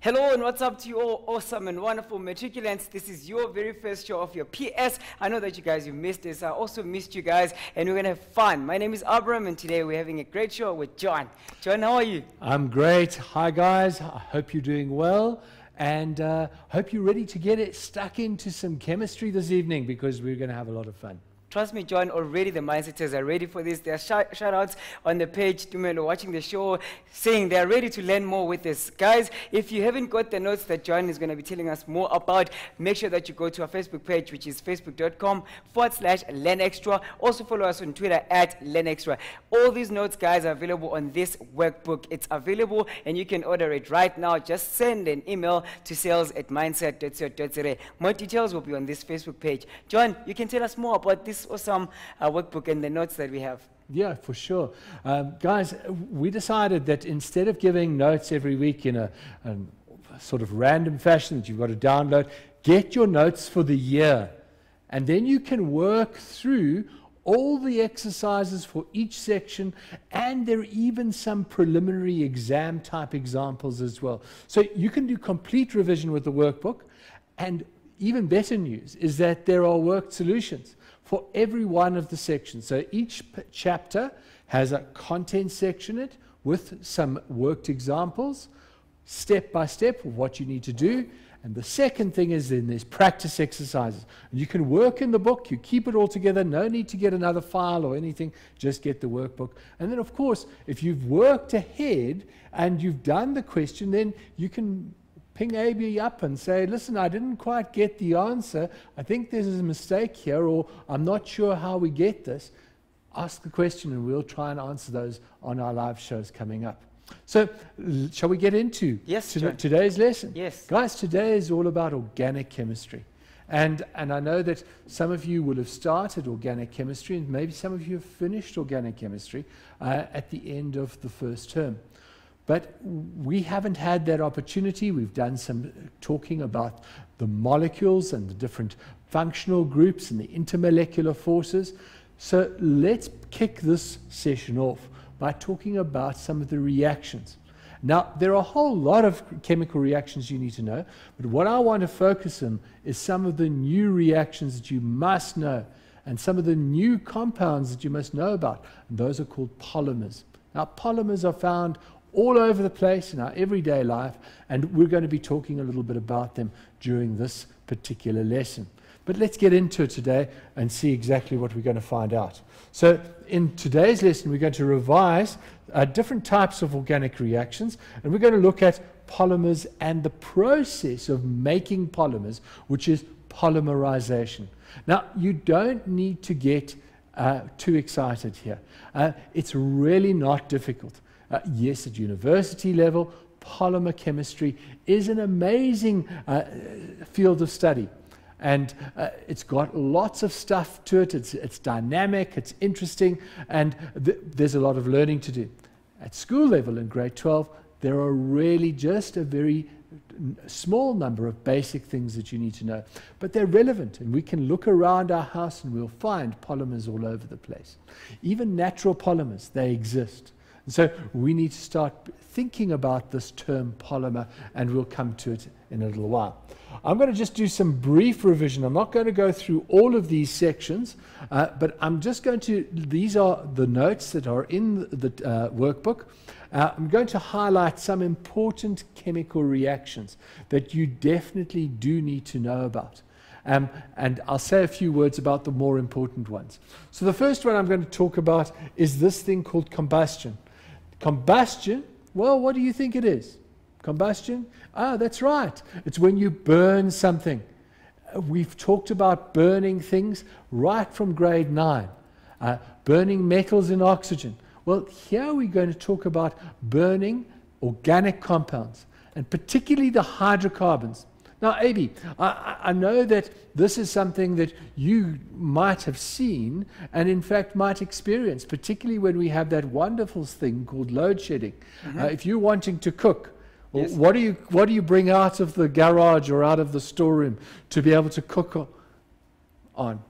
Hello and what's up to you all awesome and wonderful matriculants. This is your very first show of your PS. I know that you guys, you missed this. I also missed you guys and we're going to have fun. My name is Abram and today we're having a great show with John. John, how are you? I'm great. Hi guys. I hope you're doing well and uh, hope you're ready to get it stuck into some chemistry this evening because we're going to have a lot of fun. Trust me, John, already the mindsetters are ready for this. There are shout, shout outs on the page men watching the show saying they are ready to learn more with this. Guys, if you haven't got the notes that John is going to be telling us more about, make sure that you go to our Facebook page, which is facebook.com forward slash LearnExtra. Also follow us on Twitter at LearnExtra. All these notes, guys, are available on this workbook. It's available and you can order it right now. Just send an email to sales at mindset.co.za. More details will be on this Facebook page. John, you can tell us more about this this awesome uh, workbook and the notes that we have. Yeah, for sure. Um, guys, we decided that instead of giving notes every week in a, a sort of random fashion that you've got to download, get your notes for the year. And then you can work through all the exercises for each section, and there are even some preliminary exam type examples as well. So you can do complete revision with the workbook, and even better news is that there are worked solutions for every one of the sections. So each chapter has a content section in it with some worked examples, step by step of what you need to do. And the second thing is then there's practice exercises. And you can work in the book, you keep it all together, no need to get another file or anything, just get the workbook. And then, of course, if you've worked ahead and you've done the question, then you can ping AB up and say, listen, I didn't quite get the answer. I think there's a mistake here, or I'm not sure how we get this. Ask the question, and we'll try and answer those on our live shows coming up. So, shall we get into yes, to today's lesson? Yes. Guys, today is all about organic chemistry. And, and I know that some of you will have started organic chemistry, and maybe some of you have finished organic chemistry uh, at the end of the first term. But we haven't had that opportunity. We've done some talking about the molecules and the different functional groups and the intermolecular forces. So let's kick this session off by talking about some of the reactions. Now, there are a whole lot of chemical reactions you need to know, but what I want to focus on is some of the new reactions that you must know and some of the new compounds that you must know about. And those are called polymers. Now, polymers are found all over the place in our everyday life, and we're going to be talking a little bit about them during this particular lesson. But let's get into it today and see exactly what we're going to find out. So, in today's lesson, we're going to revise uh, different types of organic reactions, and we're going to look at polymers and the process of making polymers, which is polymerization. Now, you don't need to get uh, too excited here. Uh, it's really not difficult. Uh, yes, at university level, polymer chemistry is an amazing uh, field of study. And uh, it's got lots of stuff to it. It's, it's dynamic, it's interesting, and th there's a lot of learning to do. At school level in grade 12, there are really just a very small number of basic things that you need to know. But they're relevant, and we can look around our house and we'll find polymers all over the place. Even natural polymers, they exist. And so we need to start thinking about this term polymer, and we'll come to it in a little while. I'm going to just do some brief revision. I'm not going to go through all of these sections, uh, but I'm just going to, these are the notes that are in the, uh, workbook. Uh, I'm going to highlight some important chemical reactions that you definitely do need to know about. Um, and I'll say a few words about the more important ones. So the first one I'm going to talk about is this thing called combustion. Combustion, well, what do you think it is? Combustion? Ah, that's right. It's when you burn something. We've talked about burning things right from grade 9. Uh, burning metals in oxygen. Well, here we're going to talk about burning organic compounds, and particularly the hydrocarbons. Now, Abi, I, I, know that this is something that you might have seen and, in fact, might experience, particularly when we have that wonderful thing called load shedding. Mm -hmm. uh, if you're wanting to cook, Yes. What do you what do you bring out of the garage or out of the storeroom to be able to cook on?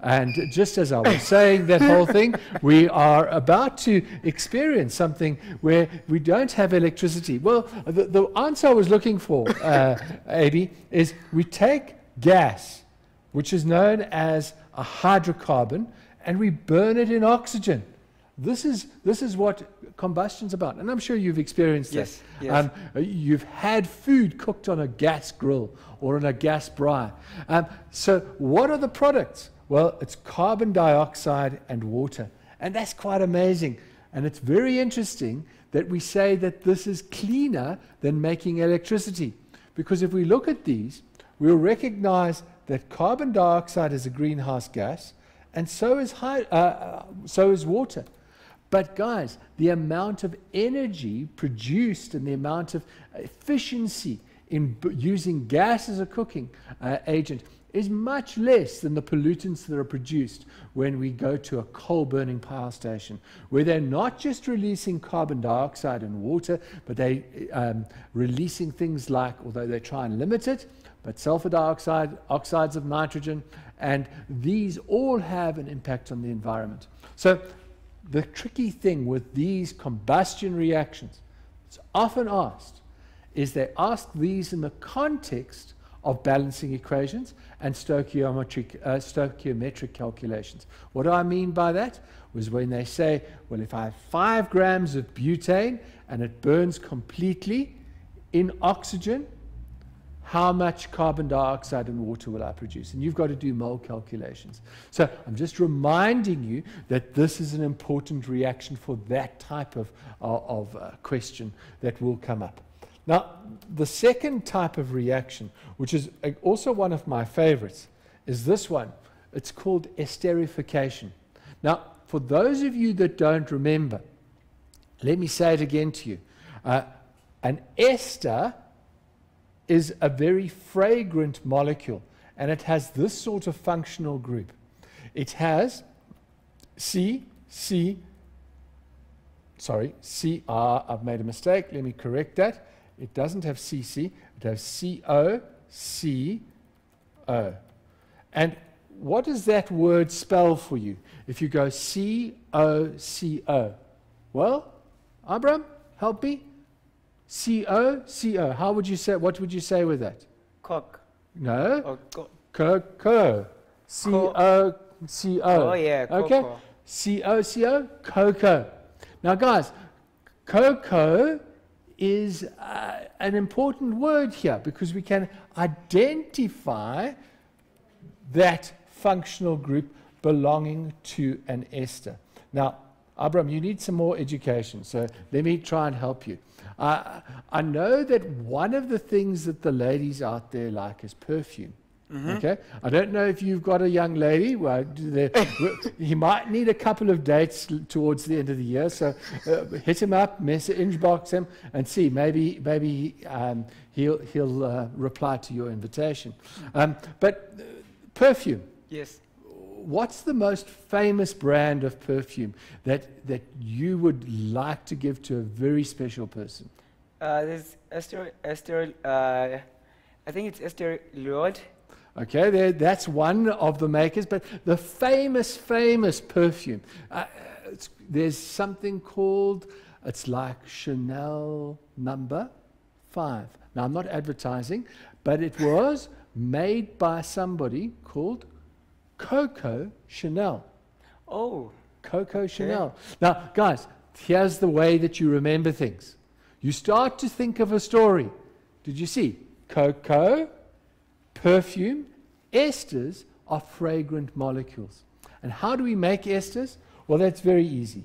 And just as I was saying that whole thing, we are about to experience something where we don't have electricity. Well, the, the answer I was looking for, uh, AB, is we take gas, which is known as a hydrocarbon, and we burn it in oxygen. This is, this is what combustion's about. And I'm sure you've experienced Yes, this. yes. Um, you've had food cooked on a gas grill or on a gas braai. Um, so, what are the products? Well, it's carbon dioxide and water. And that's quite amazing. And it's very interesting that we say that this is cleaner than making electricity. Because if we look at these, we'll recognize that carbon dioxide is a greenhouse gas, and so is, uh, uh, so is water. But guys, the amount of energy produced and the amount of efficiency in using gas as a cooking uh, agent is much less than the pollutants that are produced when we go to a coal burning power station, where they're not just releasing carbon dioxide and water, but they um, releasing things like, although they try and limit it, but sulfur dioxide, oxides of nitrogen, and these all have an impact on the environment. So the tricky thing with these combustion reactions, it's often asked, is they ask these in the context of balancing equations and stoichiometric, uh, stoichiometric calculations. What do I mean by that? Was when they say, well, if I have five grams of butane and it burns completely in oxygen, how much carbon dioxide and water will I produce? And you've got to do mole calculations. So I'm just reminding you that this is an important reaction for that type of, of, of uh, question that will come up. Now, the second type of reaction, which is also one of my favorites, is this one. It's called esterification. Now, for those of you that don't remember, let me say it again to you. Uh, an ester is a very fragrant molecule and it has this sort of functional group. It has C, C, sorry, CR, I've made a mistake, let me correct that. It doesn't have CC, it has CO, C, O. And what does that word spell for you? If you go C O C O, well, Abram, help me. C O C O. How would you say? What would you say with that? Cock. No. Or co- Co co. C O C O. oh, yeah. Okay. cocoa. C O C O. Cocoa. Now, guys, cocoa is uh, an important word here because we can identify that functional group belonging to an ester. Now, Abram, you need some more education, so let me try and help you. Uh, I know that one of the things that the ladies out there like is perfume. Okay, I don't know if you've got a young lady. Well, he might need a couple of dates towards the end of the year. So uh, hit him up, message inbox him, and see maybe maybe um, he'll he'll uh, reply to your invitation. Um, but uh, perfume. Yes. What's the most famous brand of perfume that, that you would like to give to a very special person? Uh, there's Esther, Esther, uh, I think it's Esther Lord. Okay, that's one of the makers, but the famous, famous perfume. Uh, it's, there's something called, it's like Chanel number five. Now, I'm not advertising, but it was made by somebody called Coco Chanel. Oh, Coco Chanel. Now, guys, here's the way that you remember things. You start to think of a story. Did you see? Cocoa, perfume, esters are fragrant molecules. And how do we make esters? Well, that's very easy.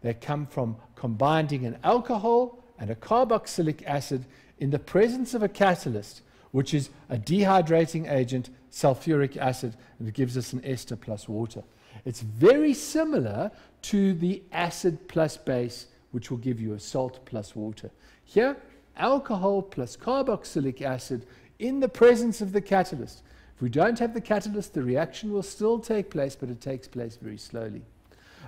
They come from combining an alcohol and a carboxylic acid in the presence of a catalyst, which is a dehydrating agent, sulfuric acid, and it gives us an ester plus water. It's very similar to the acid plus base, which will give you a salt plus water. Here, alcohol plus carboxylic acid in the presence of the catalyst. If we don't have the catalyst, the reaction will still take place, but it takes place very slowly.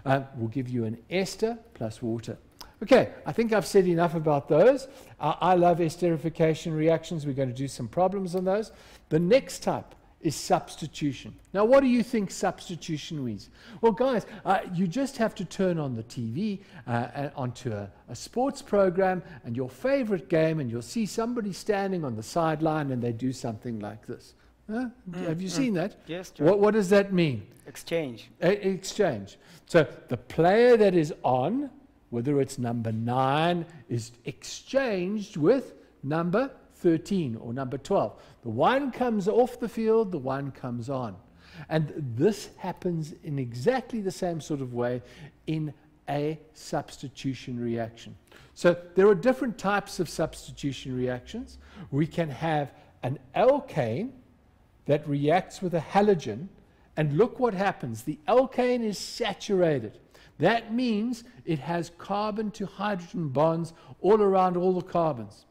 Uh, will give you an ester plus water. Okay, I think I've said enough about those. Uh, I love esterification reactions. We're going to do some problems on those. The next type is substitution. Now, what do you think substitution means? Well, guys, uh, you just have to turn on the TV uh, onto a, a, sports program and your favorite game, and you'll see somebody standing on the sideline and they do something like this. Huh? Mm, have you mm. seen that? Yes. What, what, does that mean? Exchange. A- exchange. So the player that is on, whether it's number nine, is exchanged with number 13 or number 12. The one comes off the field, the one comes on. And this happens in exactly the same sort of way in a substitution reaction. So there are different types of substitution reactions. We can have an alkane that reacts with a halogen, and look what happens. The alkane is saturated. That means it has carbon to hydrogen bonds all around all the carbons.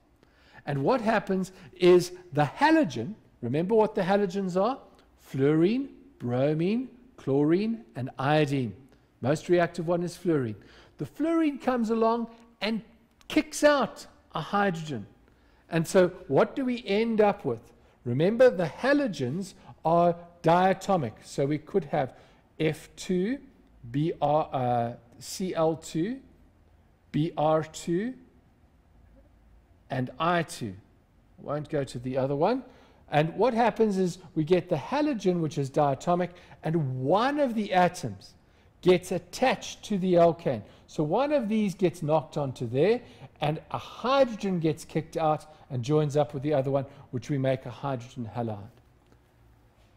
And what happens is the halogen, remember what the halogens are? Fluorine, bromine, chlorine, and iodine. Most reactive one is fluorine. The fluorine comes along and kicks out a hydrogen. And so what do we end up with? Remember, the halogens are diatomic. So we could have F2, BR, uh, Cl2, Br2, and I2. Won't go to the other one. And what happens is we get the halogen, which is diatomic, and one of the atoms gets attached to the alkane. So one of these gets knocked onto there, and a hydrogen gets kicked out and joins up with the other one, which we make a hydrogen halide.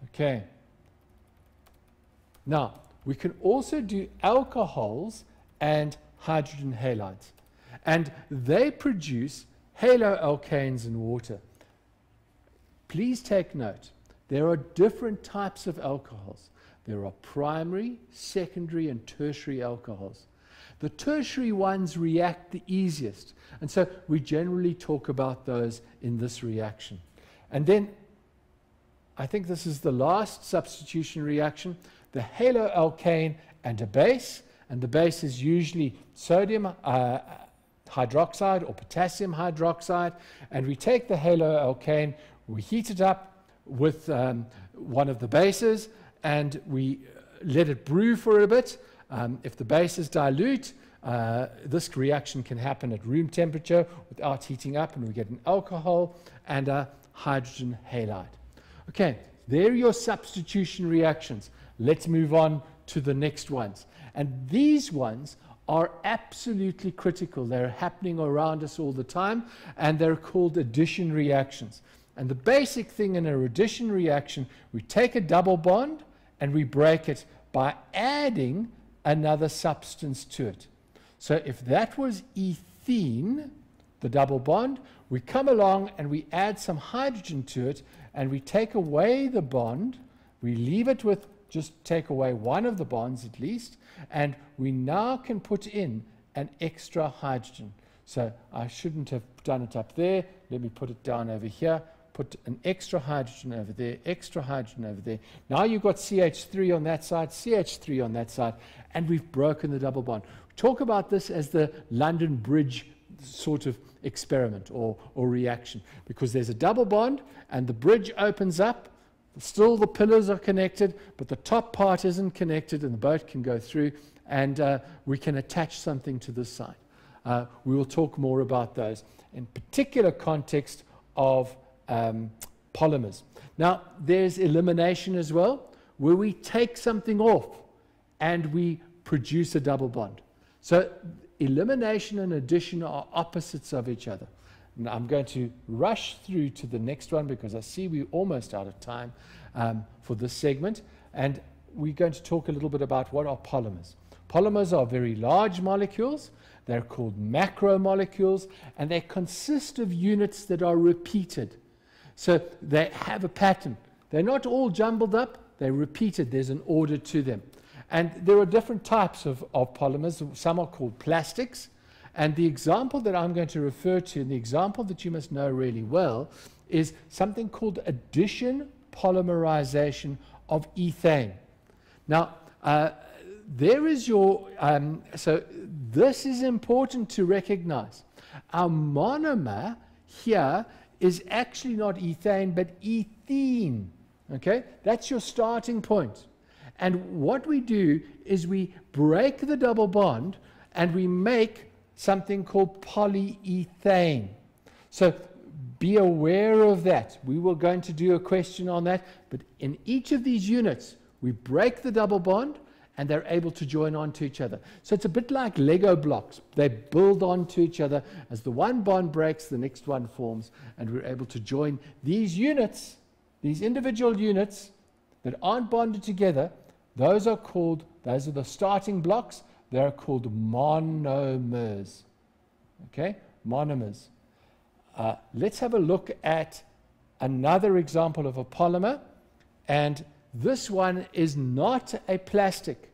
Okay. Now, we can also do alcohols and hydrogen halides. And they produce haloalkanes in water. Please take note, there are different types of alcohols. There are primary, secondary, and tertiary alcohols. The tertiary ones react the easiest, and so we generally talk about those in this reaction. And then, I think this is the last substitution reaction, the haloalkane and a base, and the base is usually sodium uh, hydroxide or potassium hydroxide, and we take the haloalkane, we heat it up with um, one of the bases, and we let it brew for a bit. Um, if the base is dilute, uh, this reaction can happen at room temperature without heating up, and we get an alcohol and a hydrogen halide. Okay, there are your substitution reactions. Let's move on to the next ones. And these ones are absolutely critical. They're happening around us all the time, and they're called addition reactions. And the basic thing in a addition reaction, we take a double bond and we break it by adding another substance to it. So if that was ethene, the double bond, we come along and we add some hydrogen to it and we take away the bond, we leave it with just take away one of the bonds at least, and we now can put in an extra hydrogen. So I shouldn't have done it up there. Let me put it down over here. Put an extra hydrogen over there, extra hydrogen over there. Now you've got CH3 on that side, CH3 on that side, and we've broken the double bond. Talk about this as the London Bridge sort of experiment or, or reaction because there's a double bond and the bridge opens up Still, the pillars are connected, but the top part isn't connected, and the boat can go through, and uh, we can attach something to this side. Uh, we will talk more about those in particular context of um, polymers. Now, there's elimination as well, where we take something off and we produce a double bond. So, elimination and addition are opposites of each other. I'm going to rush through to the next one because I see we're almost out of time um, for this segment. And we're going to talk a little bit about what are polymers. Polymers are very large molecules. They're called macromolecules, and they consist of units that are repeated. So they have a pattern. They're not all jumbled up, they're repeated. There's an order to them. And there are different types of, of polymers. Some are called plastics, and the example that I'm going to refer to, and the example that you must know really well, is something called addition polymerization of ethane. Now, uh, there is your, um, so this is important to recognize. Our monomer here is actually not ethane, but ethene. Okay? That's your starting point. And what we do is we break the double bond and we make something called polyethane. So be aware of that. We were going to do a question on that. But in each of these units, we break the double bond and they're able to join onto each other. So it's a bit like Lego blocks. They build onto each other. As the one bond breaks, the next one forms, and we're able to join these units, these individual units that aren't bonded together. Those are called, those are the starting blocks. They're called monomers. Okay? Monomers. Uh, let's have a look at another example of a polymer. And this one is not a plastic.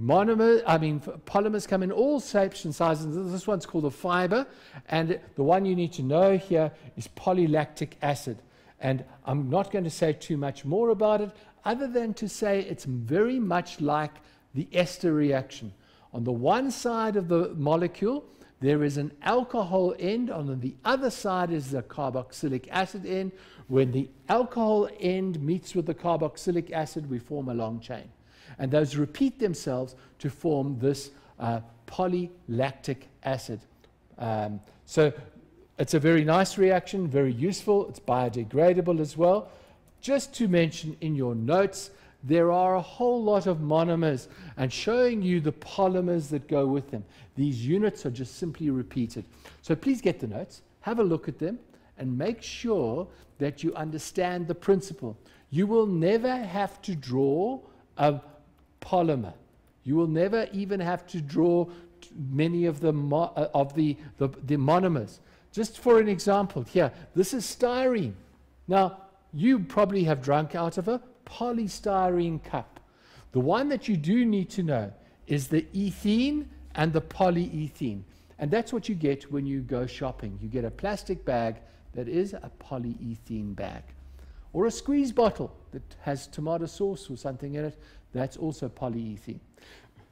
Monomer, I mean, polymers come in all shapes and sizes. This one's called a fiber. And the one you need to know here is polylactic acid. And I'm not going to say too much more about it, other than to say it's very much like the ester reaction. On the one side of the molecule, there is an alcohol end. On the other side is the carboxylic acid end. When the alcohol end meets with the carboxylic acid, we form a long chain. And those repeat themselves to form this uh, polylactic acid. Um, so it's a very nice reaction, very useful. It's biodegradable as well. Just to mention in your notes, there are a whole lot of monomers and showing you the polymers that go with them. These units are just simply repeated. So please get the notes, have a look at them, and make sure that you understand the principle. You will never have to draw a polymer. You will never even have to draw many of the, uh, of the, the, the monomers. Just for an example, here, this is styrene. Now, you probably have drunk out of a polystyrene cup. The one that you do need to know is the ethene and the polyethene. And that's what you get when you go shopping. You get a plastic bag that is a polyethene bag. Or a squeeze bottle that has tomato sauce or something in it. That's also polyethene.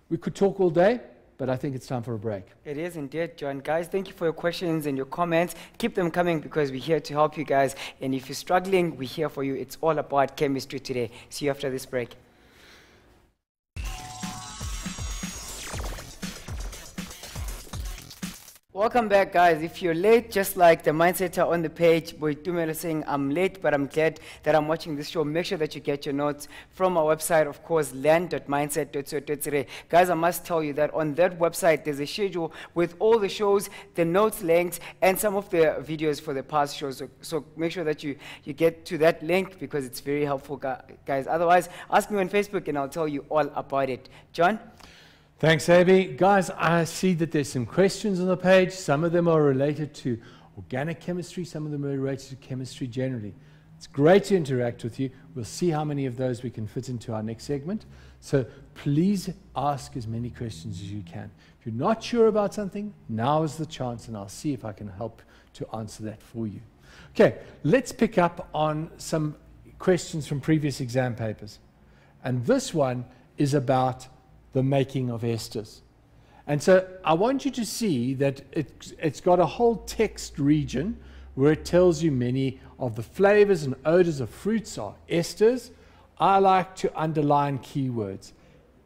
We could talk all day, but I think it's time for a break. It is indeed, John. Guys, thank you for your questions and your comments. Keep them coming because we're here to help you guys. And if you're struggling, we're here for you. It's all about chemistry today. See you after this break. Welcome back, guys. If you're late, just like the mindsetter on the page, Boy Tumelo saying, I'm late, but I'm glad that I'm watching this show. Make sure that you get your notes from our website, of course, learn.mindset.co.za. Guys, I must tell you that on that website, there's a schedule with all the shows, the notes, links, and some of the videos for the past shows. So, so make sure that you, you get to that link because it's very helpful, guys. Otherwise, ask me on Facebook and I'll tell you all about it. John? Thanks, Abby. Guys, I see that there's some questions on the page. Some of them are related to organic chemistry, some of them are related to chemistry generally. It's great to interact with you. We'll see how many of those we can fit into our next segment. So please ask as many questions as you can. If you're not sure about something, now is the chance, and I'll see if I can help to answer that for you. Okay, let's pick up on some questions from previous exam papers. And this one is about the making of esters. And so I want you to see that it, it's got a whole text region where it tells you many of the flavors and odors of fruits are esters. I like to underline keywords.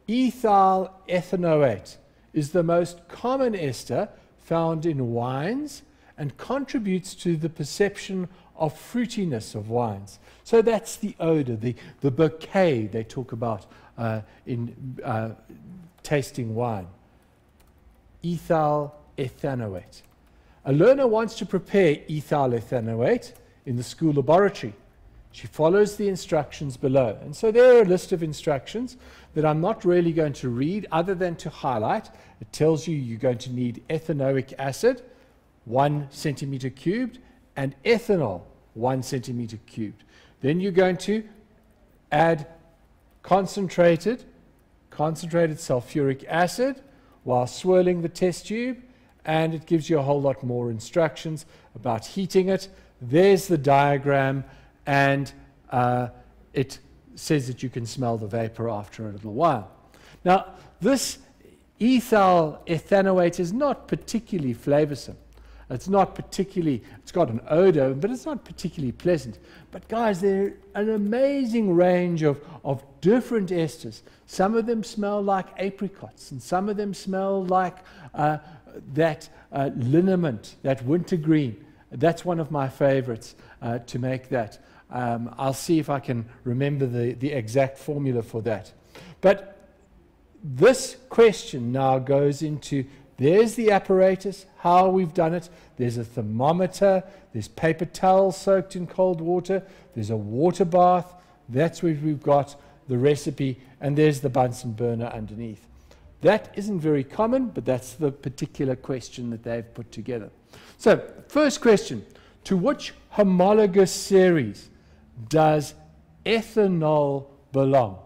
Ethyl ethanoate is the most common ester found in wines and contributes to the perception of fruitiness of wines. So that's the odor, the, the bouquet they talk about uh, in uh, tasting wine. Ethyl ethanoate. A learner wants to prepare ethyl ethanoate in the school laboratory. She follows the instructions below. And so there are a list of instructions that I'm not really going to read other than to highlight. It tells you you're going to need ethanoic acid, one centimeter cubed, and ethanol, one centimeter cubed. Then you're going to add concentrated, concentrated sulfuric acid while swirling the test tube, and it gives you a whole lot more instructions about heating it. There's the diagram, and uh, it says that you can smell the vapor after a little while. Now, this ethyl ethanoate is not particularly flavorsome. It's not particularly, it's got an odor, but it's not particularly pleasant. But guys, there are an amazing range of, of different esters. Some of them smell like apricots, and some of them smell like uh, that uh, liniment, that wintergreen. That's one of my favorites uh, to make that. Um, I'll see if I can remember the, the exact formula for that. But this question now goes into there's the apparatus, how we've done it. There's a thermometer, there's paper towels soaked in cold water, there's a water bath. That's where we've got the recipe, and there's the Bunsen burner underneath. That isn't very common, but that's the particular question that they've put together. So, first question To which homologous series does ethanol belong?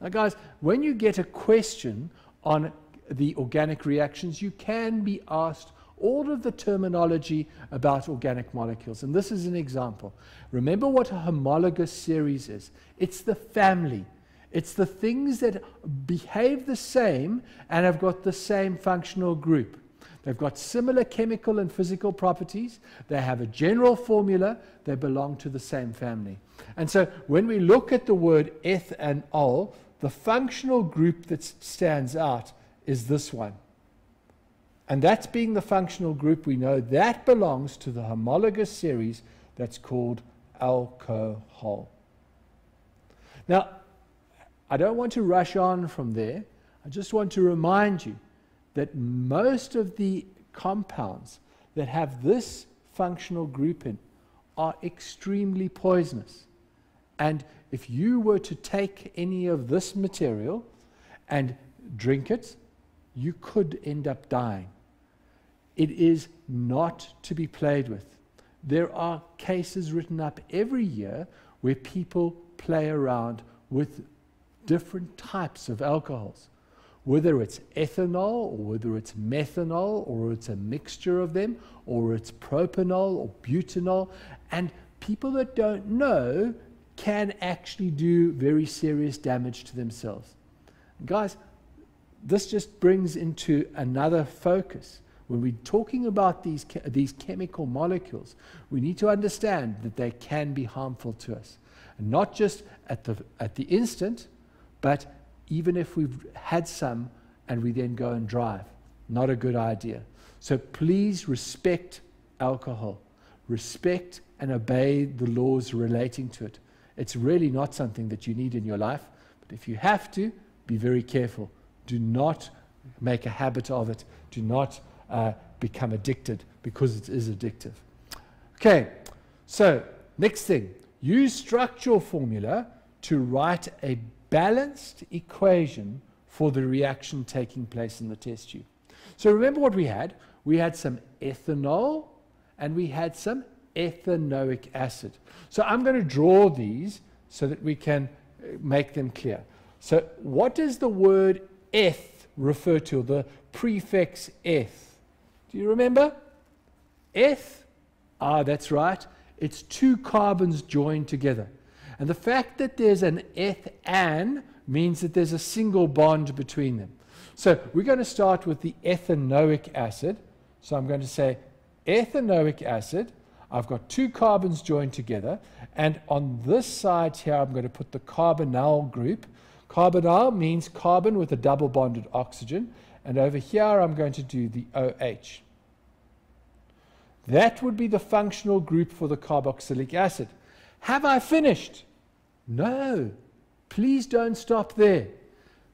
Now, guys, when you get a question on the organic reactions, you can be asked all of the terminology about organic molecules. And this is an example. Remember what a homologous series is it's the family. It's the things that behave the same and have got the same functional group. They've got similar chemical and physical properties. They have a general formula. They belong to the same family. And so when we look at the word eth and ol, the functional group that stands out is this one. And that's being the functional group, we know that belongs to the homologous series that's called alcohol. Now, I don't want to rush on from there. I just want to remind you that most of the compounds that have this functional group in are extremely poisonous. And if you were to take any of this material and drink it, you could end up dying. It is not to be played with. There are cases written up every year where people play around with different types of alcohols, whether it's ethanol or whether it's methanol or it's a mixture of them or it's propanol or butanol. And people that don't know can actually do very serious damage to themselves. guys, this just brings into another focus when we're talking about these, these chemical molecules, we need to understand that they can be harmful to us. And not just at the, at the instant, but even if we've had some and we then go and drive. Not a good idea. So please respect alcohol. Respect and obey the laws relating to it. It's really not something that you need in your life, but if you have to, be very careful. Do not make a habit of it. Do not uh, become addicted because it is addictive. Okay, so next thing use structural formula to write a balanced equation for the reaction taking place in the test tube. So remember what we had? We had some ethanol and we had some ethanoic acid. So I'm going to draw these so that we can uh, make them clear. So what does the word eth refer to, the prefix eth? Do you remember? Eth, ah, that's right. It's two carbons joined together. And the fact that there's an eth-an means that there's a single bond between them. So we're going to start with the ethanoic acid. So I'm going to say ethanoic acid. I've got two carbons joined together. And on this side here, I'm going to put the carbonyl group. Carbonyl means carbon with a double bonded oxygen. And over here, I'm going to do the OH. That would be the functional group for the carboxylic acid. Have I finished? No. Please don't stop there.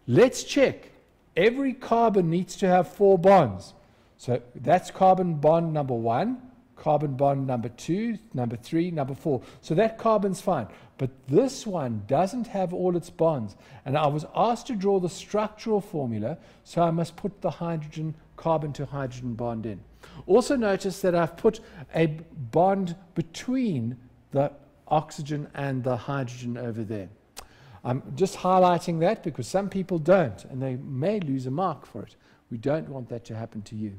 Let's check. Every carbon needs to have four bonds. So that's carbon bond number one, carbon bond number two, number three, number four. So that carbon's fine. But this one doesn't have all its bonds. And I was asked to draw the structural formula, so I must put the hydrogen carbon to hydrogen bond in. Also notice that I've put a bond between the oxygen and the hydrogen over there. I'm just highlighting that because some people don't and they may lose a mark for it. We don't want that to happen to you.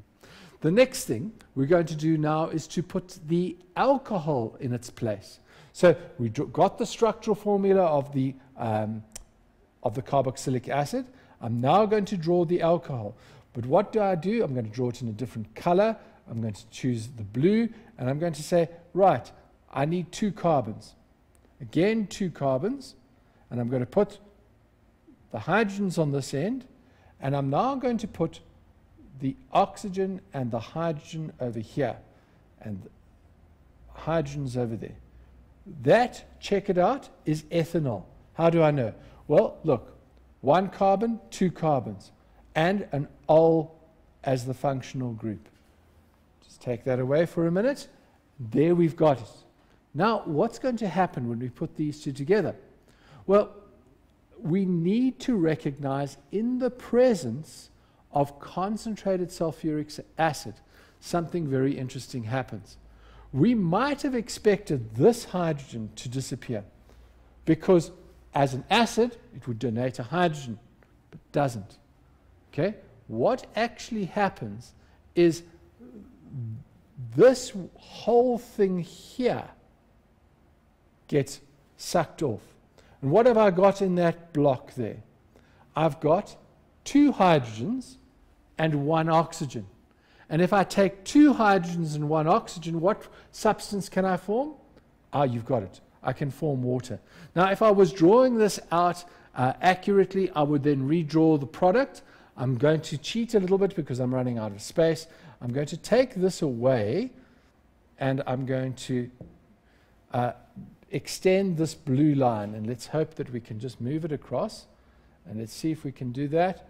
The next thing we're going to do now is to put the alcohol in its place. So we got the structural formula of the, um, of the carboxylic acid. I'm now going to draw the alcohol. But what do I do? I'm going to draw it in a different color. I'm going to choose the blue, and I'm going to say, right, I need two carbons. Again, two carbons, and I'm going to put the hydrogens on this end, and I'm now going to put the oxygen and the hydrogen over here, and hydrogens over there. That, check it out, is ethanol. How do I know? Well, look, one carbon, two carbons, and an ol as the functional group. Just take that away for a minute. There we've got it. Now, what's going to happen when we put these two together? Well, we need to recognize in the presence of concentrated sulfuric acid, something very interesting happens. We might have expected this hydrogen to disappear because as an acid, it would donate a hydrogen, but doesn't. Okay? What actually happens is this whole thing here gets sucked off. And what have I got in that block there? I've got two hydrogens and one oxygen. And if I take two hydrogens and one oxygen, what substance can I form? Ah, you've got it. I can form water. Now, if I was drawing this out uh, accurately, I would then redraw the product. I'm going to cheat a little bit because I'm running out of space. I'm going to take this away and I'm going to uh, extend this blue line and let's hope that we can just move it across and let's see if we can do that.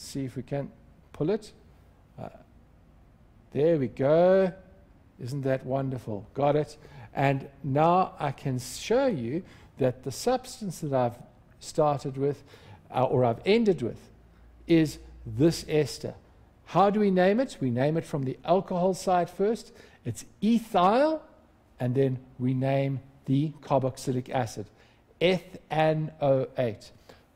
See if we can pull it. Uh, there we go. Isn't that wonderful? Got it. And now I can show you that the substance that I've started with uh, or I've ended with is this ester. How do we name it? We name it from the alcohol side first. It's ethyl, and then we name the carboxylic acid, ethanoate.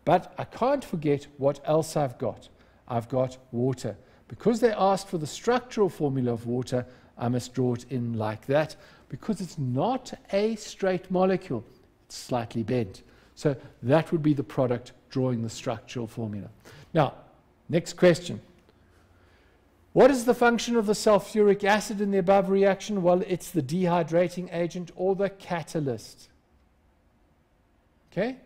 But I can't forget what else I've got. I've got water. Because they asked for the structural formula of water, I must draw it in like that because it's not a straight molecule, it's slightly bent. So that would be the product drawing the structural formula. Now, next question. What is the function of the sulfuric acid in the above reaction? Well, it's the dehydrating agent or the catalyst. Okay?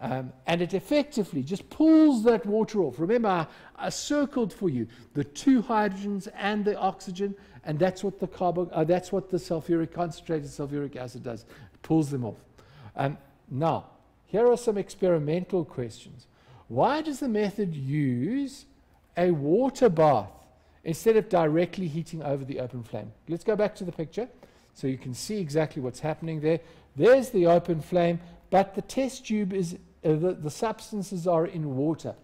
Um, and it effectively just pulls that water off. Remember, I, I, circled for you the two hydrogens and the oxygen, and that's what the carbo, uh, that's what the sulfuric concentrated sulfuric acid does. It pulls them off. Um, now, here are some experimental questions. Why does the method use a water bath instead of directly heating over the open flame? Let's go back to the picture so you can see exactly what's happening there. There's the open flame, but the test tube is uh, the, the substances are in water.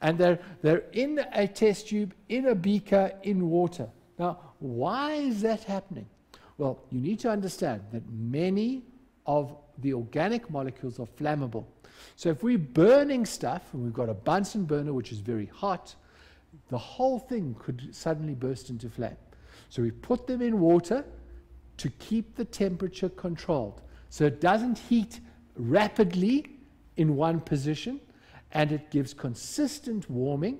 And they're, they're in a test tube, in a beaker, in water. Now, why is that happening? Well, you need to understand that many of the organic molecules are flammable. So if we're burning stuff, and we've got a Bunsen burner which is very hot, the whole thing could suddenly burst into flame. So we put them in water to keep the temperature controlled. So it doesn't heat rapidly in one position and it gives consistent warming.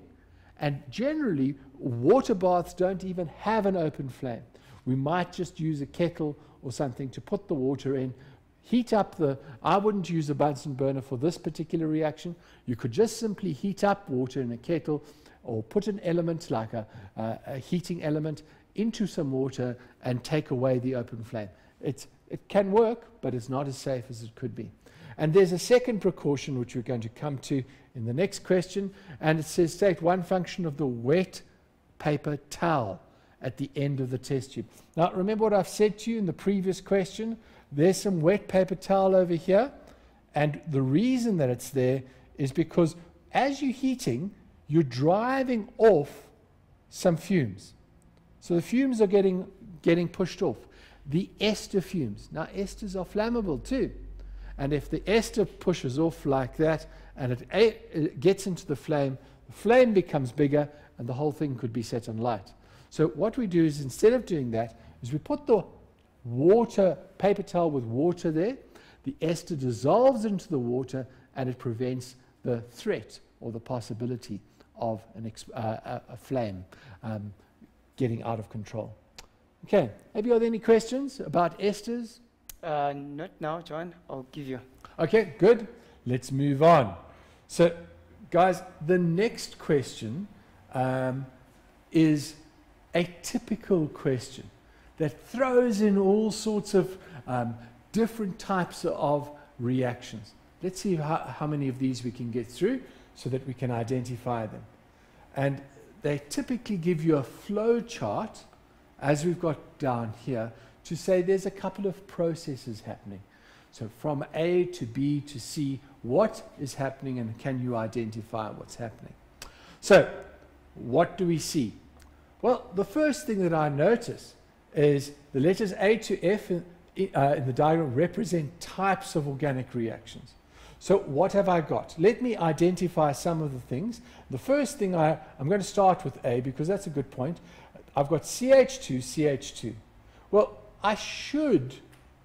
And generally, water baths don't even have an open flame. We might just use a kettle or something to put the water in, heat up the. I wouldn't use a Bunsen burner for this particular reaction. You could just simply heat up water in a kettle or put an element like a, a heating element into some water and take away the open flame. It's, it can work, but it's not as safe as it could be. And there's a second precaution which we're going to come to in the next question, and it says state one function of the wet paper towel at the end of the test tube. Now, remember what I've said to you in the previous question? There's some wet paper towel over here, and the reason that it's there is because as you're heating, you're driving off some fumes. So the fumes are getting, getting pushed off. The ester fumes. Now, esters are flammable too. And if the ester pushes off like that and it, it gets into the flame, the flame becomes bigger and the whole thing could be set on light. So what we do is instead of doing that, is we put the water, paper towel with water there, the ester dissolves into the water and it prevents the threat or the possibility of an uh, a, a, flame um, getting out of control. Okay, have you got any questions about esters? Uh, not now, John. I'll give you. Okay, good. Let's move on. So, guys, the next question um, is a typical question that throws in all sorts of um, different types of reactions. Let's see how, how many of these we can get through so that we can identify them. And they typically give you a flow chart, as we've got down here, to say there's a couple of processes happening. So from A to B to C, what is happening and can you identify what's happening? So what do we see? Well, the first thing that I notice is the letters A to F in, uh, in the diagram represent types of organic reactions. So what have I got? Let me identify some of the things. The first thing I, I'm going to start with A because that's a good point. I've got CH2, CH2. Well, I should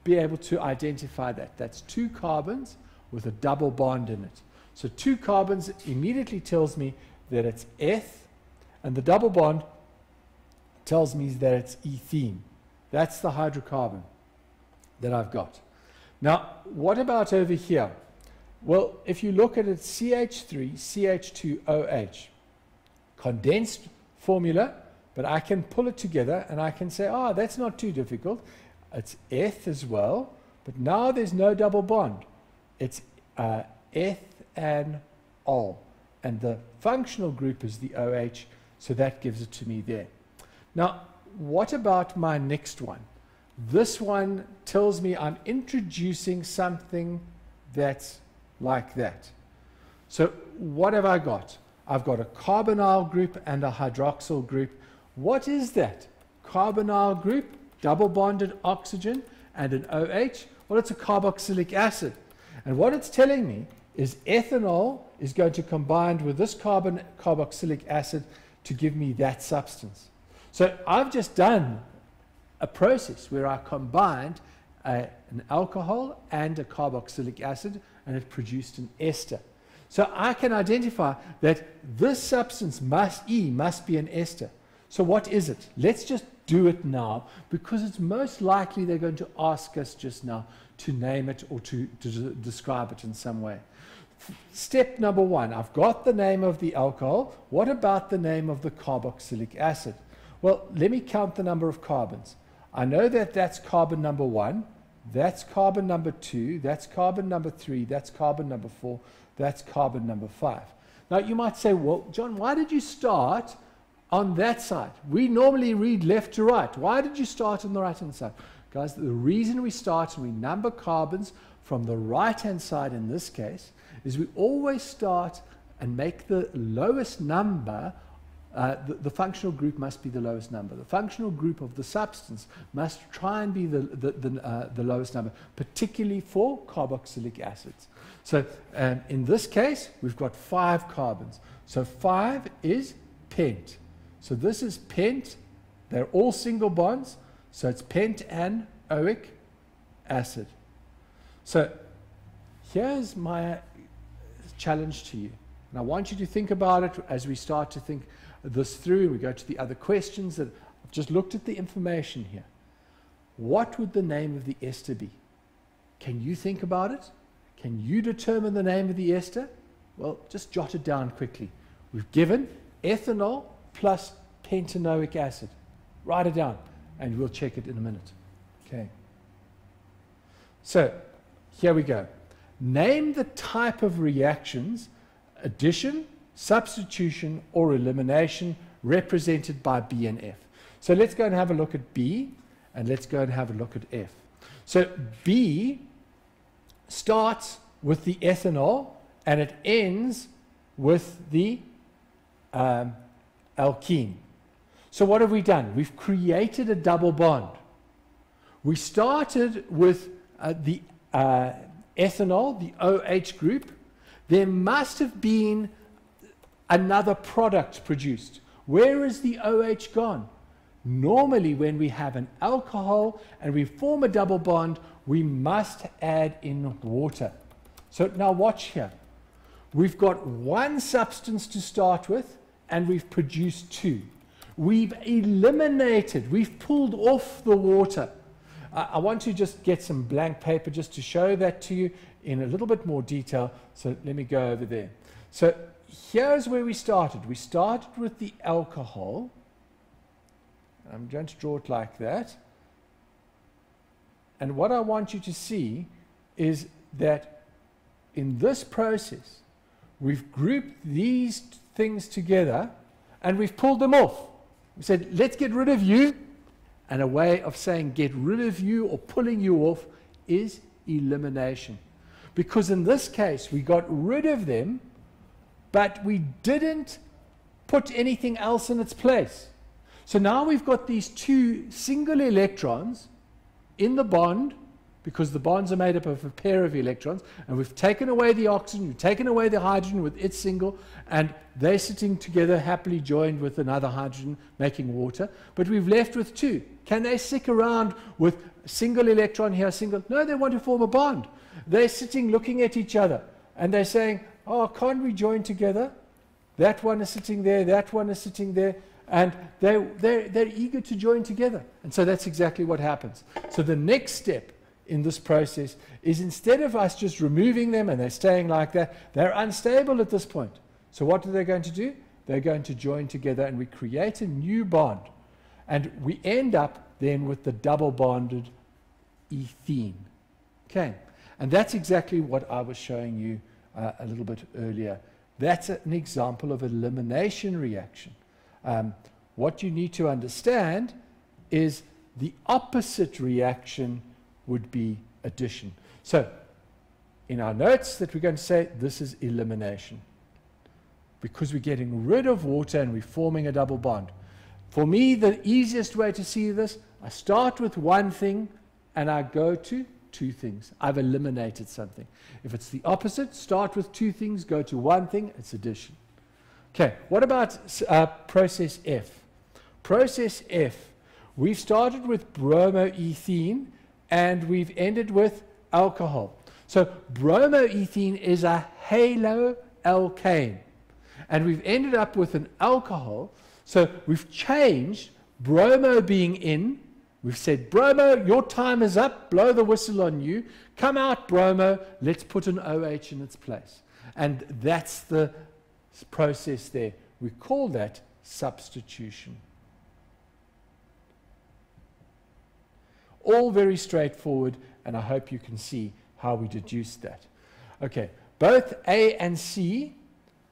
be able to identify that. That's two carbons with a double bond in it. So two carbons immediately tells me that it's eth, and the double bond tells me that it's ethene. That's the hydrocarbon that I've got. Now, what about over here? Well, if you look at it, CH3, CH2OH, condensed formula, but I can pull it together and I can say, oh, that's not too difficult. It's eth as well, but now there's no double bond. It's uh, eth and ol, and the functional group is the OH, so that gives it to me there. Now, what about my next one? This one tells me I'm introducing something that's like that. So what have I got? I've got a carbonyl group and a hydroxyl group. What is that? Carbonyl group, double bonded oxygen and an OH. Well, it's a carboxylic acid. And what it's telling me is ethanol is going to combine with this carbon carboxylic acid to give me that substance. So I've just done a process where I combined a, an alcohol and a carboxylic acid and it produced an ester. So I can identify that this substance must E must be an ester. So what is it? Let's just do it now because it's most likely they're going to ask us just now to name it or to, to describe it in some way. Step number one, I've got the name of the alcohol. What about the name of the carboxylic acid? Well, let me count the number of carbons. I know that that's carbon number one. That's carbon number two, that's carbon number three, that's carbon number four, that's carbon number five. Now you might say, well, John, why did you start on that side? We normally read left to right. Why did you start on the right hand side? Guys, the reason we start and we number carbons from the right hand side in this case is we always start and make the lowest number uh, the, the, functional group must be the lowest number. The functional group of the substance must try and be the, the, the, uh, the lowest number, particularly for carboxylic acids. So um, in this case, we've got five carbons. So five is pent. So this is pent. They're all single bonds. So it's pent and oic acid. So here's my challenge to you. And I want you to think about it as we start to think this through we go to the other questions that I've just looked at the information here. What would the name of the ester be? Can you think about it? Can you determine the name of the ester? Well, just jot it down quickly. We've given ethanol plus pentanoic acid. Write it down and we'll check it in a minute. Okay. So, here we go. Name the type of reactions addition, substitution or elimination represented by B and F. So let's go and have a look at B and let's go and have a look at F. So B starts with the ethanol and it ends with the um, alkene. So what have we done? We've created a double bond. We started with uh, the uh, ethanol, the OH group. There must have been another product produced. Where is the OH gone? Normally, when we have an alcohol and we form a double bond, we must add in water. So now watch here. we've got one substance to start with, and we've produced two. We've eliminated, we've pulled off the water. Uh, I want to just get some blank paper just to show that to you in a little bit more detail. So let me go over there. So here's where we started. We started with the alcohol. I'm going to draw it like that. And what I want you to see is that in this process, we've grouped these things together and we've pulled them off. We said, let's get rid of you. And a way of saying get rid of you or pulling you off is elimination. Because in this case, we got rid of them, but we didn't put anything else in its place. So now we've got these two single electrons in the bond because the bonds are made up of a pair of electrons, and we've taken away the oxygen, we've taken away the hydrogen with its single, and they're sitting together happily joined with another hydrogen making water, but we've left with two. Can they stick around with single electron here, single? No, they want to form a bond. They're sitting looking at each other, and they're saying, oh, can't we join together? That one is sitting there, that one is sitting there. And they're, they're, they're eager to join together. And so that's exactly what happens. So the next step in this process is instead of us just removing them and they're staying like that, they're unstable at this point. So what are they going to do? They're going to join together and we create a new bond. And we end up then with the double bonded ethene. Okay. And that's exactly what I was showing you uh, a little bit earlier. That's an example of elimination reaction. Um, what you need to understand is the opposite reaction would be addition. So in our notes that we're going to say this is elimination because we're getting rid of water and we're forming a double bond. For me, the easiest way to see this, I start with one thing and I go to two things. I've eliminated something. If it's the opposite, start with two things, go to one thing, it's addition. Okay, what about uh, process F? Process F, we've started with bromoethene and we've ended with alcohol. So bromoethene is a haloalkane. And we've ended up with an alcohol. So we've changed bromo being in. We've said, bromo, your time is up. Blow the whistle on you. Come out, bromo. Let's put an OH in its place. And that's the process there. We call that substitution. All very straightforward, and I hope you can see how we deduced that. Okay, both A and C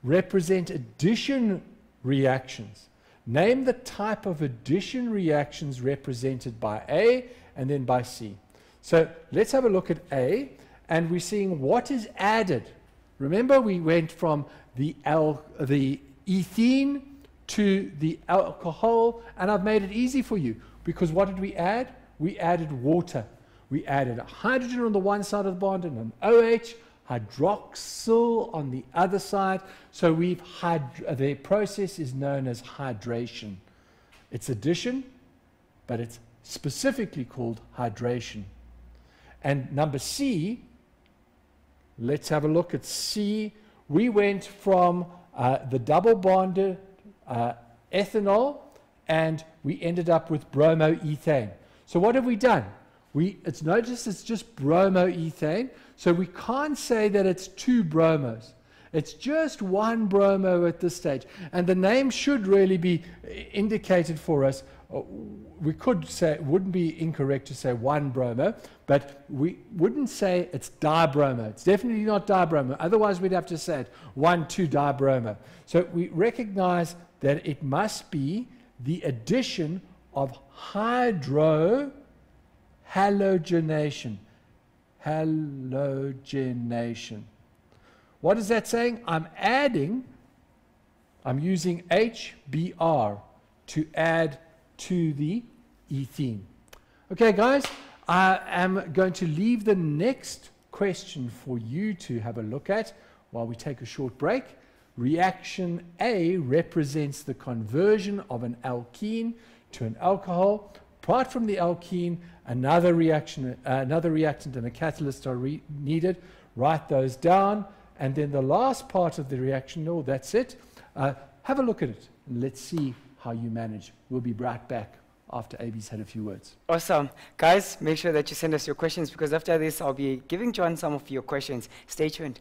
represent addition reactions. Name the type of addition reactions represented by A and then by C. So let's have a look at A, and we're seeing what is added. Remember, we went from the, the ethene to the alcohol, and I've made it easy for you because what did we add? We added water. We added a hydrogen on the one side of the bond and an OH, hydroxyl on the other side. So we've the process is known as hydration. It's addition, but it's specifically called hydration. And number C, let's have a look at C. We went from uh, the double bonded uh, ethanol and we ended up with bromoethane. So what have we done? We, it's noticed it's just bromoethane, so we can't say that it's two bromos. It's just one bromo at this stage. And the name should really be indicated for us. Uh, we could say, it wouldn't be incorrect to say one bromo, but we wouldn't say it's dibromo. It's definitely not dibromo. Otherwise, we'd have to say it one, two dibromo. So we recognize that it must be the addition of hydrohalogenation. Halogenation. What is that saying? I'm adding, I'm using HBr to add to the ethene. Okay, guys, I am going to leave the next question for you to have a look at while we take a short break. Reaction A represents the conversion of an alkene to an alcohol. Apart from the alkene, another reaction, uh, another reactant and a catalyst are needed. Write those down. And then the last part of the reaction, no, that's it. Uh, have a look at it and let's see how you manage. We'll be right back after AB's had a few words. Awesome. Guys, make sure that you send us your questions because after this, I'll be giving John some of your questions. Stay tuned.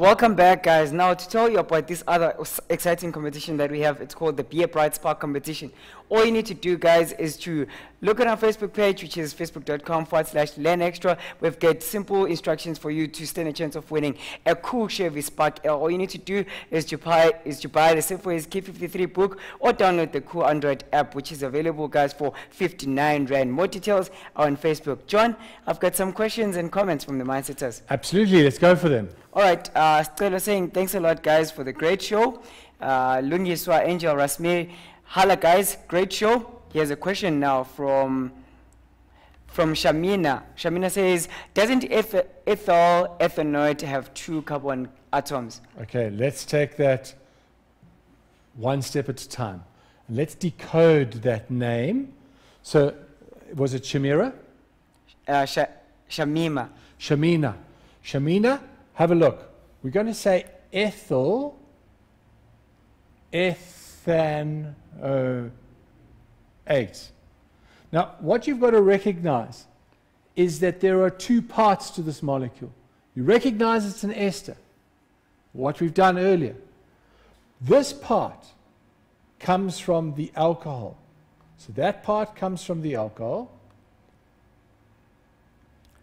Welcome back, guys. Now, to tell you about this other exciting competition that we have, it's called the Beer Bright Spark competition. All you need to do, guys, is to look at our Facebook page, which is facebook.com forward slash learn extra. We've got simple instructions for you to stand a chance of winning a cool Chevy Spark L. All you need to do is to buy, is to buy the Safeways K53 book or download the cool Android app, which is available, guys, for 59 Rand. More details are on Facebook. John, I've got some questions and comments from the Mindsetters. Absolutely. Let's go for them. All right, uh, Stella saying, thanks a lot, guys, for the great show. Uh, Lungiswa Angel Rasmi, hello, guys, great show. Here's a question now from from Shamina. Shamina says, doesn't ethyl ethanoate have two carbon atoms? Okay, let's take that one step at a time. Let's decode that name. So, was it Shamira? Uh, Sh Shamima. Shamina. Shamina have a look. We're going to say ethyl, ethanoate. Uh, now, what you've got to recognize is that there are two parts to this molecule. You recognize it's an ester, what we've done earlier. This part comes from the alcohol. So that part comes from the alcohol.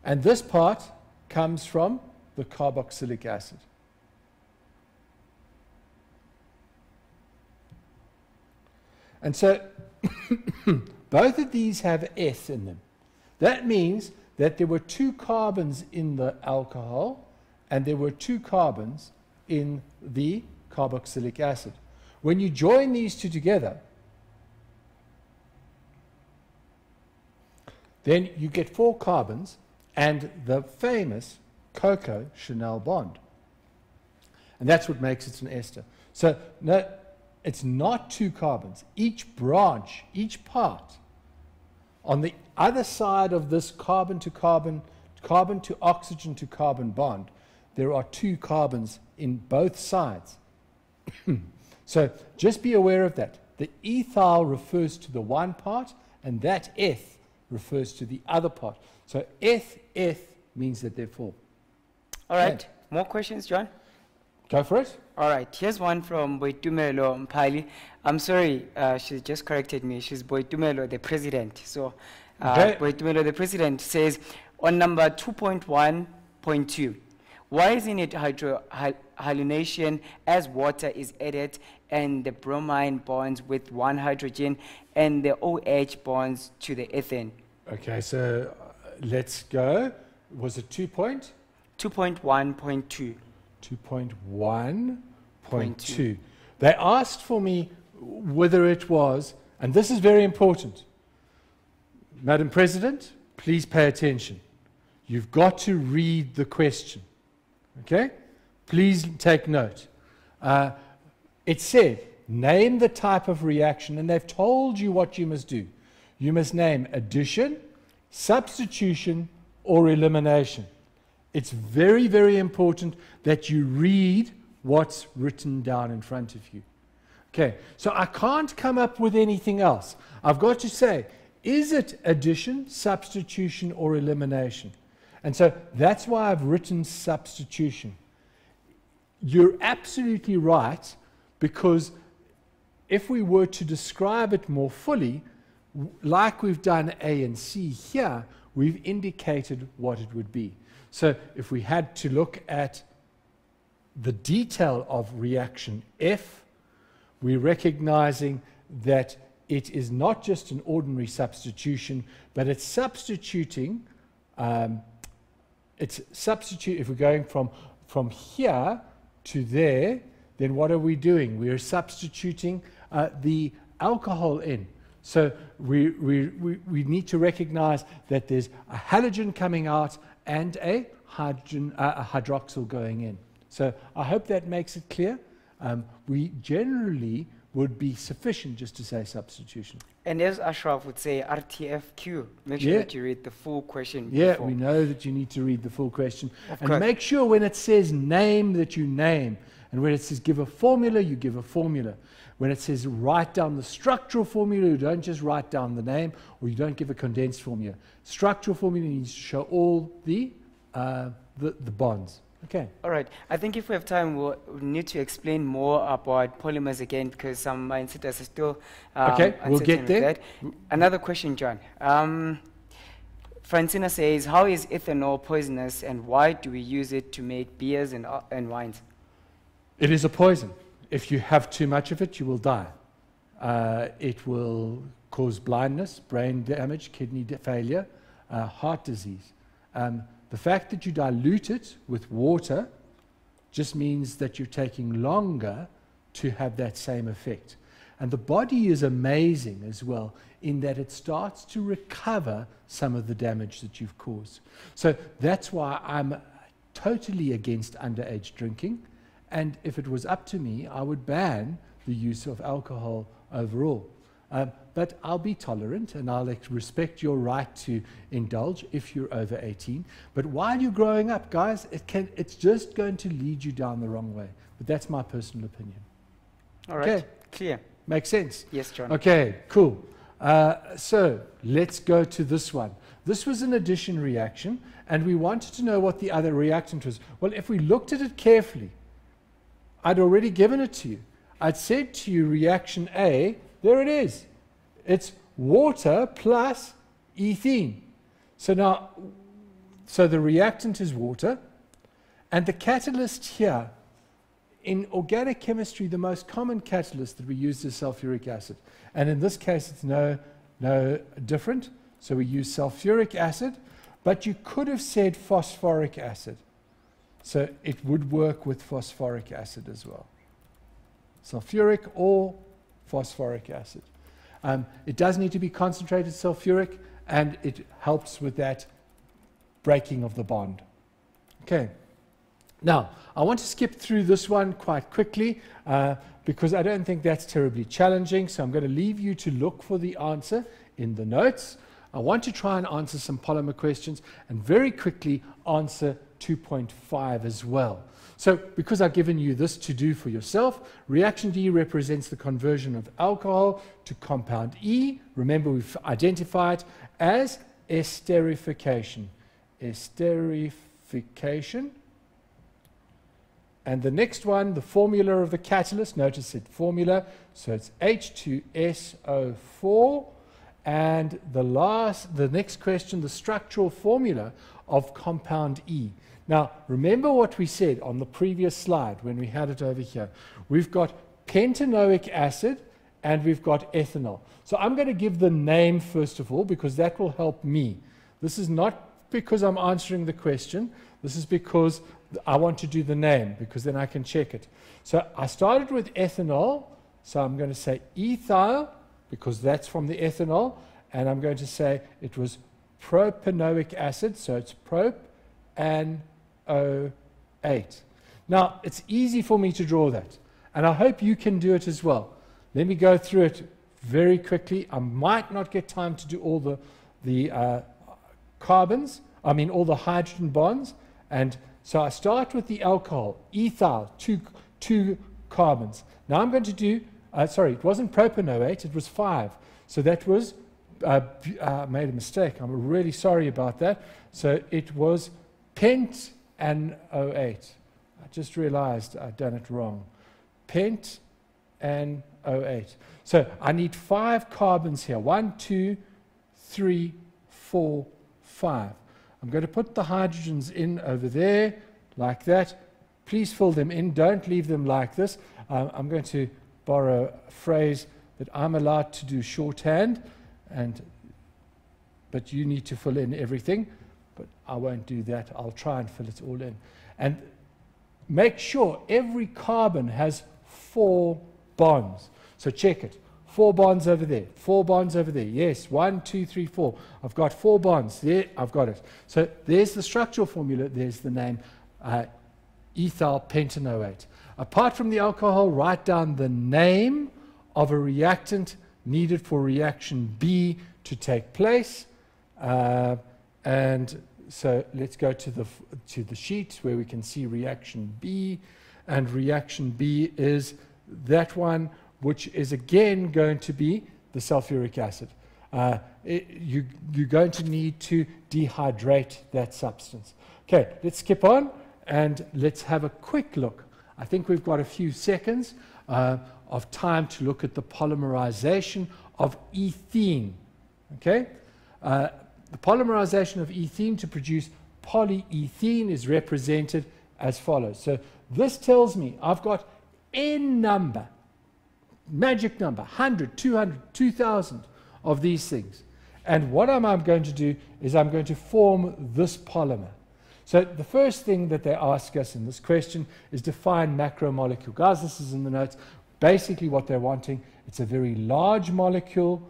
And this part comes from the carboxylic acid. And so both of these have S in them. That means that there were two carbons in the alcohol and there were two carbons in the carboxylic acid. When you join these two together, then you get four carbons and the famous Coco Chanel bond. And that's what makes it an ester. So no, it's not two carbons. Each branch, each part, on the other side of this carbon to carbon, carbon to oxygen to carbon bond, there are two carbons in both sides. so just be aware of that. The ethyl refers to the one part, and that eth refers to the other part. So eth, eth means that they're full. All right. Yeah. More questions, John? Go for it. All right. Here's one from Boitumelo Mpali. I'm sorry, uh, she just corrected me. She's Boitumelo, the president. So, uh, okay. Boitumelo, the president, says on number 2.1.2, why isn't it hydro hyalination as water is added and the bromine bonds with one hydrogen and the OH bonds to the ethane? Okay, so uh, let's go. Was it two point? 2.1.2. 2.1.2. They asked for me whether it was, and this is very important. Madam President, please pay attention. You've got to read the question. Okay? Please take note. Uh, it said, name the type of reaction, and they've told you what you must do. You must name addition, substitution, or elimination. It's very, very important that you read what's written down in front of you. Okay, so I can't come up with anything else. I've got to say, is it addition, substitution, or elimination? And so that's why I've written substitution. You're absolutely right, because if we were to describe it more fully, like we've done A and C here, we've indicated what it would be. So if we had to look at the detail of reaction F, we're recognizing that it is not just an ordinary substitution, but it's substituting, um, it's substitute, if we're going from, from here to there, then what are we doing? We are substituting uh, the alcohol in. So we, we, we, we need to recognize that there's a halogen coming out and a hydrogen, uh, a hydroxyl going in. So I hope that makes it clear. Um, we generally would be sufficient just to say substitution. And as Ashraf would say, RTFQ. Make sure Yeah. that you read the full question. Yeah, before. we know that you need to read the full question. Of and course. make sure when it says name that you name. And when it says give a formula, you give a formula. When it says write down the structural formula, you don't just write down the name or you don't give a condensed formula. Structural formula needs to show all the, uh, the, the bonds. Okay. All right. I think if we have time, we'll we need to explain more about polymers again because some mindsetters are still um, Okay, we'll get there. that. Another question, John. Um, Francina says, "How is ethanol poisonous, and why do we use it to make beers and, uh, and wines?" It is a poison. If you have too much of it, you will die. Uh, it will cause blindness, brain damage, kidney failure, uh, heart disease. Um, the fact that you dilute it with water just means that you're taking longer to have that same effect. And the body is amazing as well in that it starts to recover some of the damage that you've caused. So that's why I'm totally against underage drinking. And if it was up to me, I would ban the use of alcohol overall. Um, but I'll be tolerant and I'll respect your right to indulge if you're over 18. But while you're growing up, guys, it can, it's just going to lead you down the wrong way. But that's my personal opinion. All right. Okay. Clear. Makes sense? Yes, John. Okay, cool. Uh, so let's go to this one. This was an addition reaction, and we wanted to know what the other reactant was. Well, if we looked at it carefully, I'd already given it to you. I'd said to you reaction A, there it is. It's water plus ethene. So now, so the reactant is water, and the catalyst here in organic chemistry, the most common catalyst that we use is sulfuric acid. And in this case, it's no, no different. So we use sulfuric acid, but you could have said phosphoric acid. So it would work with phosphoric acid as well. Sulfuric or phosphoric acid. Um, it does need to be concentrated sulfuric, and it helps with that breaking of the bond. Okay. Now, I want to skip through this one quite quickly uh, because I don't think that's terribly challenging. So I'm going to leave you to look for the answer in the notes. I want to try and answer some polymer questions and very quickly answer 2.5 as well. So, because I've given you this to do for yourself, reaction D represents the conversion of alcohol to compound E. Remember, we've identified as esterification. Esterification. And the next one, the formula of the catalyst, notice it formula, so it's H2SO4. And the last, the next question, the structural formula of compound E. Now, remember what we said on the previous slide when we had it over here. We've got pentanoic acid and we've got ethanol. So I'm going to give the name first of all because that will help me. This is not because I'm answering the question. This is because I want to do the name because then I can check it. So I started with ethanol. So I'm going to say ethyl because that's from the ethanol. And I'm going to say it was propanoic acid. So it's prop and oate. Now, it's easy for me to draw that. And I hope you can do it as well. Let me go through it very quickly. I might not get time to do all the, the uh, carbons, I mean, all the hydrogen bonds. And so I start with the alcohol, ethyl, two, two carbons. Now I'm going to do, uh, sorry, it wasn't propanoate, it was five. So that was, uh, uh, made a mistake. I'm really sorry about that. So it was pent and oate. I just realized I'd done it wrong. Pent and oate. So I need five carbons here. One, two, three, four, five. I'm going to put the hydrogens in over there, like that. Please fill them in. Don't leave them like this. Um, I'm going to borrow a phrase that I'm allowed to do shorthand, and but you need to fill in everything. But I won't do that. I'll try and fill it all in. And make sure every carbon has four bonds. So check it. Four bonds over there. Four bonds over there. Yes, one, two, three, four. I've got four bonds. There, I've got it. So there's the structural formula. There's the name uh, ethyl pentanoate. Apart from the alcohol, write down the name of a reactant needed for reaction B to take place. Uh, and so let's go to the, to the sheet where we can see reaction B. And reaction B is that one, which is again going to be the sulfuric acid. Uh, it, you, you're going to need to dehydrate that substance. Okay, let's skip on and let's have a quick look. I think we've got a few seconds uh, of time to look at the polymerization of ethene. Okay? Uh, the polymerization of ethene to produce polyethene is represented as follows. So this tells me I've got n number, magic number, 100, 200, 2,000 of these things. And what I'm, I'm going to do is I'm going to form this polymer. So the first thing that they ask us in this question is define macromolecule. Guys, this is in the notes. Basically what they're wanting, it's a very large molecule,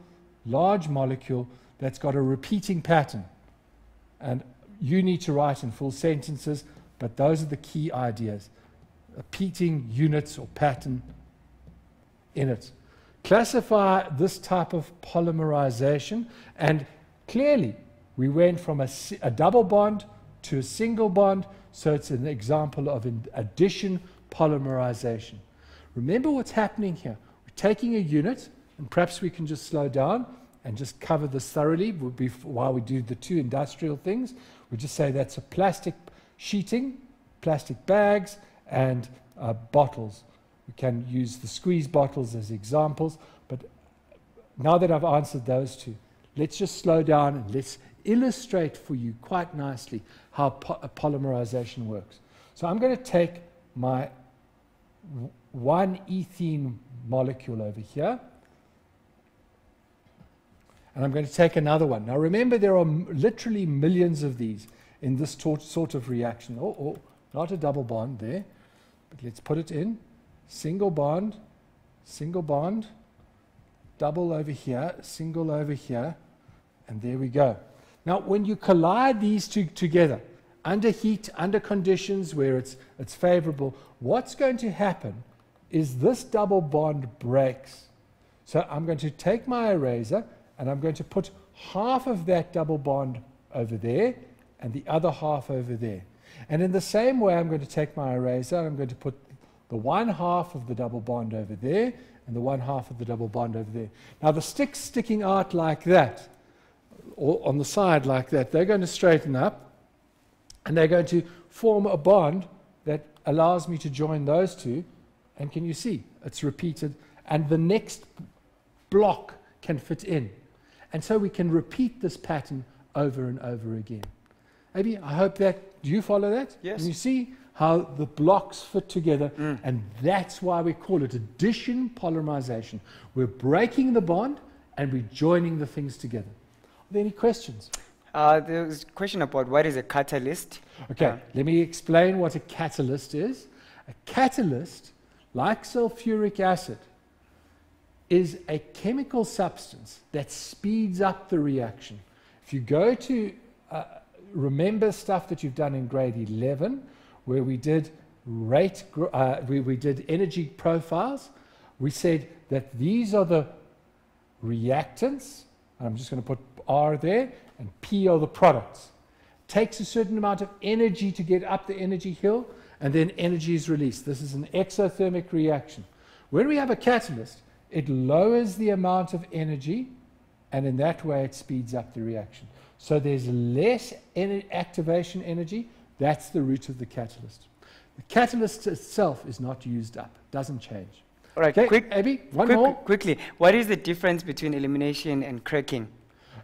large molecule that's got a repeating pattern. And you need to write in full sentences, but those are the key ideas. Repeating units or pattern in it. Classify this type of polymerization, and clearly we went from a, a double bond to a single bond, so it's an example of an addition polymerization. Remember what's happening here. We're taking a unit, and perhaps we can just slow down and just cover this thoroughly while we do the two industrial things. We just say that's a plastic sheeting, plastic bags, and uh, bottles. We can use the squeeze bottles as examples, but now that I've answered those two, let's just slow down and let's illustrate for you quite nicely how po uh, polymerization works. So I'm going to take my one ethene molecule over here, and I'm going to take another one. Now remember, there are literally millions of these in this sort of reaction. Oh, oh, not a double bond there, but let's put it in. Single bond, single bond, double over here, single over here, and there we go. Now, when you collide these two together, under heat, under conditions where it's, it's favorable, what's going to happen is this double bond breaks. So I'm going to take my eraser and I'm going to put half of that double bond over there and the other half over there. And in the same way, I'm going to take my eraser and I'm going to put the one half of the double bond over there and the one half of the double bond over there. Now, the sticks sticking out like that, or on the side like that, they're going to straighten up and they're going to form a bond that allows me to join those two. And can you see? It's repeated. And the next block can fit in. And so we can repeat this pattern over and over again. Maybe I hope that, do you follow that? Yes. And you see how the blocks fit together, mm. and that's why we call it addition polymerization. We're breaking the bond and we're joining the things together. Any questions? Uh, there's a question about what is a catalyst. Okay, uh, let me explain what a catalyst is. A catalyst, like sulfuric acid, is a chemical substance that speeds up the reaction. If you go to uh, remember stuff that you've done in grade 11, where we did rate, uh, we, we did energy profiles, we said that these are the reactants, I'm just going to put R there, and P are the products. Takes a certain amount of energy to get up the energy hill, and then energy is released. This is an exothermic reaction. When we have a catalyst, it lowers the amount of energy, and in that way it speeds up the reaction. So there's less activation energy. That's the root of the catalyst. The catalyst itself is not used up, doesn't change. All right, okay, quick, Abby, one quick, more. Quickly, what is the difference between elimination and cracking?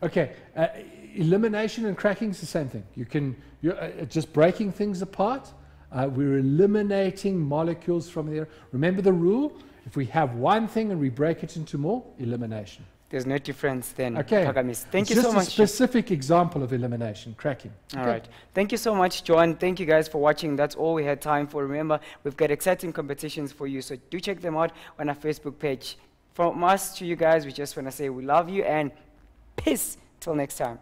Okay, uh, elimination and cracking is the same thing. You can, you're uh, just breaking things apart. Uh, we're eliminating molecules from there. Remember the rule? If we have one thing and we break it into more, elimination. There's no difference then. Okay. Pagamis. Thank it's you so much. Just a specific example of elimination, cracking. All okay. right. Thank you so much, John. Thank you guys for watching. That's all we had time for. Remember, we've got exciting competitions for you, so do check them out on our Facebook page. From us to you guys, we just want to say we love you and peace. Till next time.